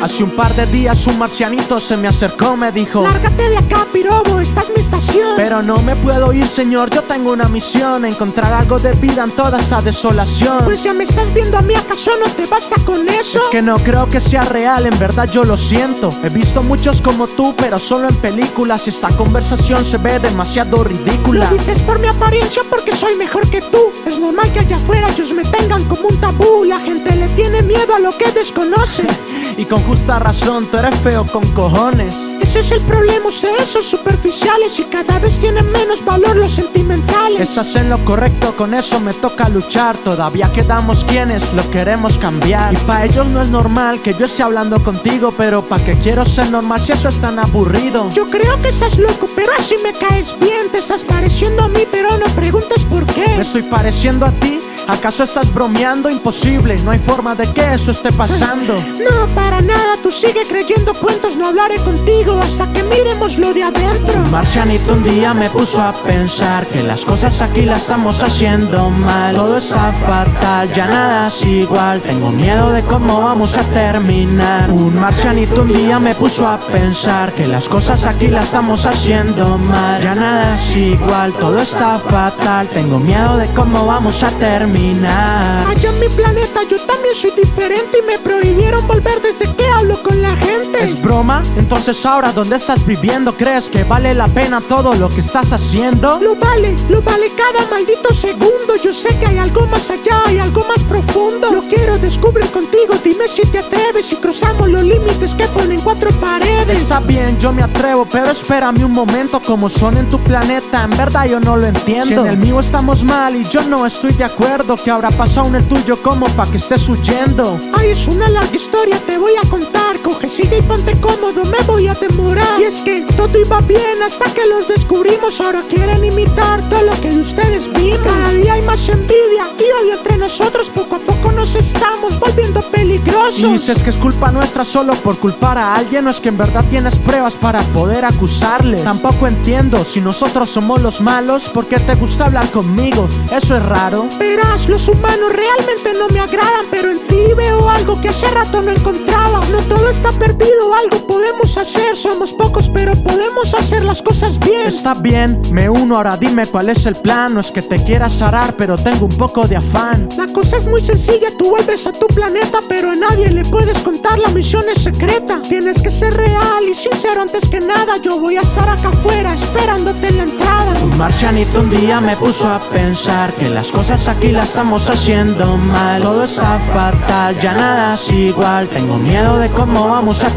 Hace un par de días un marcianito se me acercó, me dijo Lárgate de acá, pirobo, esta es mi estación Pero no me puedo ir, señor, yo tengo una misión Encontrar algo de vida en toda esa desolación Pues ya me estás viendo a mí, ¿acaso no te basta con eso? Es que no creo que sea real, en verdad yo lo siento. He visto muchos como tú, pero solo en películas. Y esta conversación se ve demasiado ridícula Lo dices por mi apariencia porque soy mejor que tú. Es normal que allá afuera ellos me tengan como un tabú. La gente le tiene miedo a lo que desconoce Y con justa razón, tú eres feo con cojones. Ese es el problema, ustedes son superficiales y cada vez tienen menos valor los sentimentales. Estás en lo correcto, con eso me toca luchar. Todavía quedamos quienes lo queremos cambiar. Y pa' ellos no es normal que yo esté hablando contigo, pero pa' que quiero ser normal si eso es tan aburrido. Yo creo que estás loco, pero así me caes bien. Te estás pareciendo a mí, pero no preguntes por qué. ¿Me estoy pareciendo a ti? ¿Acaso estás bromeando? Imposible, no hay forma de que eso esté pasando. No, para nada, tú sigue creyendo cuentos, no hablaré contigo hasta que miremos lo de adentro. Un marcianito un día me puso a pensar que las cosas aquí las estamos haciendo mal. Todo está fatal, ya nada es igual. Tengo miedo de cómo vamos a terminar. Un marcianito un día me puso a pensar que las cosas aquí las estamos haciendo mal. Ya nada es igual, todo está fatal. Tengo miedo de cómo vamos a terminar. Allá en mi planeta yo también soy diferente y me prohibieron volver desde que hablo con la gente. ¿Es broma? Entonces ahora ¿dónde estás viviendo? ¿Crees que vale la pena todo lo que estás haciendo? Lo vale, lo vale cada maldito segundo. Yo sé que hay algo más allá, hay algo más profundo. Lo quiero descubrir contigo, dime si te atreves y cruzamos los límites que ponen cuatro paredes. Está bien, yo me atrevo, pero espérame un momento. Como son en tu planeta, en verdad yo no lo entiendo. Si en el mío estamos mal y yo no estoy de acuerdo, que habrá pasado en el tuyo como pa' que estés huyendo? Ay, es una larga historia, te voy a contar. Coge, sigue y ponte cómodo, me voy a demorar. Y es que todo iba bien hasta que los descubrimos. Ahora quieren imitar todo lo que de ustedes vimos. Cada día hay más envidia y odio entre nosotros. Poco a poco nos estamos volviendo peligrosos. Y dices que es culpa nuestra solo por culpar a alguien. O es que en verdad tienes pruebas para poder acusarles. Tampoco entiendo si nosotros somos los malos. ¿Por qué te gusta hablar conmigo? Eso es raro. Verás, los humanos realmente no me agradan, pero en ti veo algo que hace rato no encontraba. No todo está perdido, algo podemos hacer. Somos pocos, pero podemos hacer las cosas bien. Está bien, me uno, ahora dime cuál es el plan. No es que te quieras arar, pero tengo un poco de afán. La cosa es muy sencilla, tú vuelves a tu planeta, pero a nadie le puedes contar, la misión es secreta. Tienes que ser real y sincero antes que nada. Yo voy a estar acá afuera esperándote en la entrada. Un marcianito un día me puso a pensar que las cosas aquí las estamos haciendo mal. Todo está fatal, ya nada es igual. Tengo miedo de cómo vamos a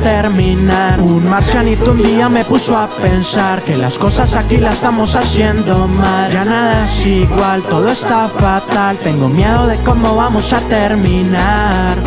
Un marcianito un día me puso a pensar que las cosas aquí las estamos haciendo mal. Ya nada es igual, todo está fatal. Tengo miedo de cómo vamos a terminar.